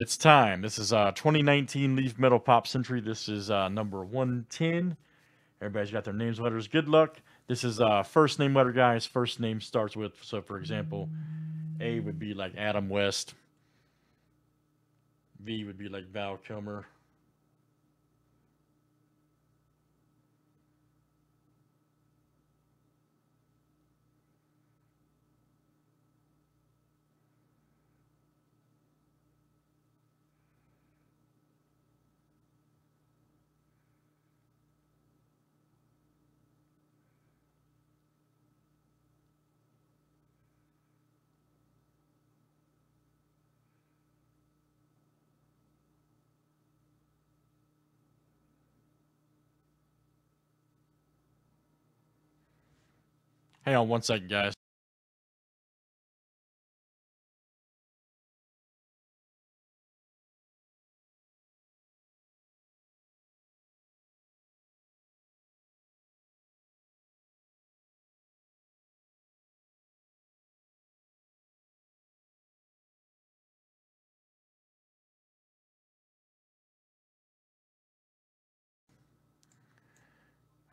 It's time. This is uh 2019 Leaf Metal Pop Century. This is uh number 110. Everybody's got their names letters. Good luck. This is uh first name letter guys. First name starts with so for example, A would be like Adam West. V would be like Val Kilmer. Hang on one second, guys.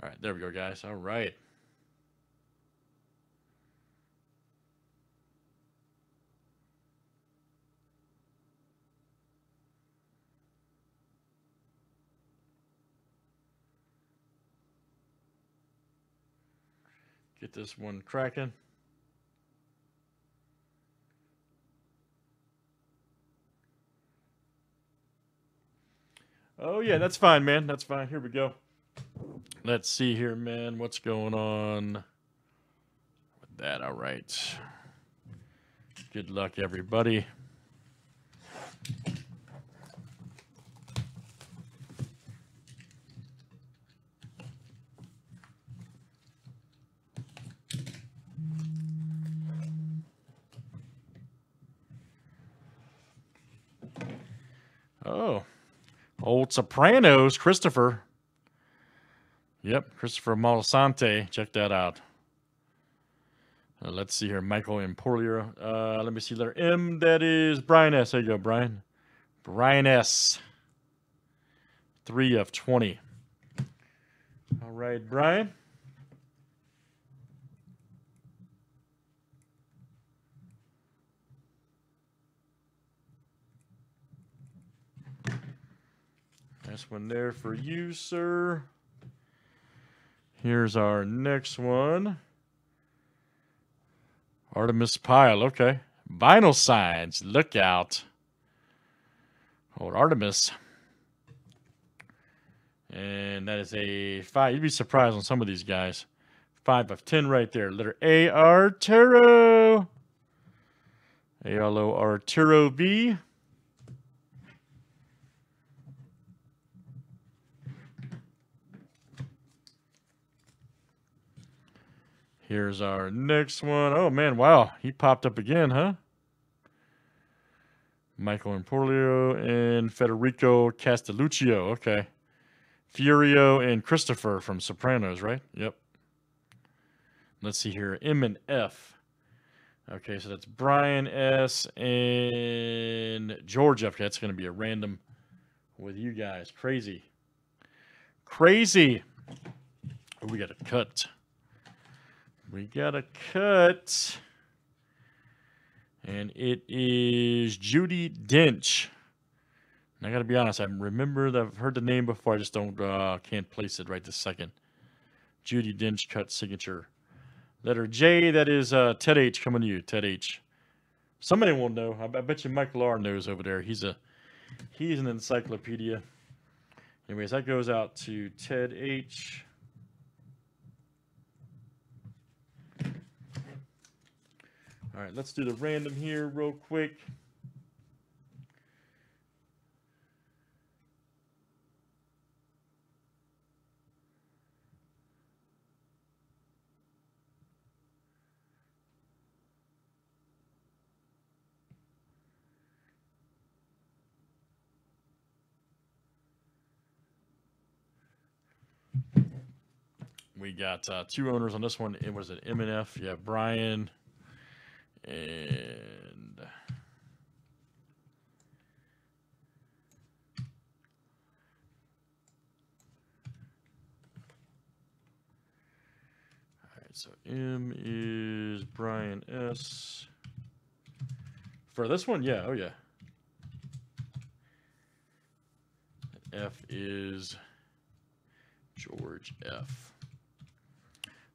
All right, there we go, guys. All right. Get this one cracking. Oh yeah, that's fine, man. That's fine. Here we go. Let's see here, man. What's going on with that? All right. Good luck, everybody. Oh, old Sopranos, Christopher. Yep, Christopher Moltisanti. Check that out. Uh, let's see here. Michael Imperioli. Uh, let me see. Letter M. That is Brian S. There you go, Brian. Brian S. Three of 20. All right, Brian. One there for you, sir. Here's our next one. Artimus Pyle. Okay. Vinyl signs. Look out. Old Artemis. And that is a five. You'd be surprised on some of these guys. Five of ten right there. Letter A, Arturo. A-L-O Arturo V. Here's our next one. Oh man, wow, he popped up again, huh? Michael Imperioli and Federico Castelluccio. Okay. Furio and Christopher from Sopranos, right? Yep. Let's see here. M and F. Okay, so that's Brian S. and George F. That's going to be a random with you guys. Crazy. Crazy. Oh, we got a cut. We got a cut. And it is Judi Dench. And I got to be honest, I remember that I've heard the name before. I just don't, uh, can't place it right this second. Judi Dench cut signature. Letter J, that is uh, Ted H coming to you, Ted H. Somebody will know. I, I bet you Mike Lahr knows over there. He's a he's an encyclopedia. Anyways, that goes out to Ted H. All right, let's do the random here real quick. We got uh, two owners on this one. It was it M and F. Yeah, Brian and so M is Brian S. For this one, yeah, oh yeah. F is George F.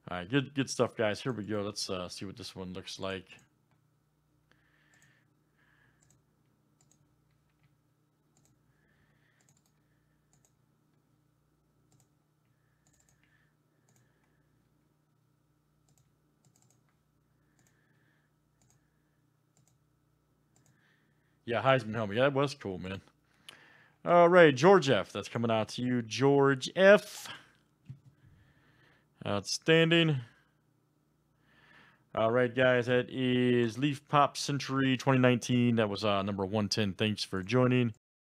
All right, good good stuff, guys. Here we go. Let's uh, see what this one looks like. Yeah, Heisman helmet. Yeah, that was cool, man. All right, George F. That's coming out to you, George F. Outstanding. All right, guys, that is Leaf Pop Century 2019. That was uh, number 110. Thanks for joining.